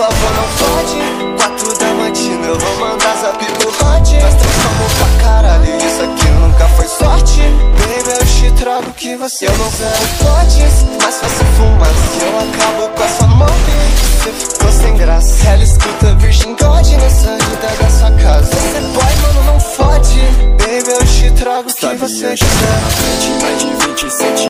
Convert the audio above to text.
favor, não fode. Quatro da matina, eu vou mandar zap pro Rod Nós transformamos pra caralho, isso aqui nunca foi sorte. Baby, eu te trago que você eu não quero potes Mas você fumaça eu acabo com a sua mão Você ficou sem graça, ela escuta Virgin God Nessa vida da sua casa. Você boy, mano, não fode. Baby, eu te trago que Sabe você quiser. Frente mais de 27 centímetros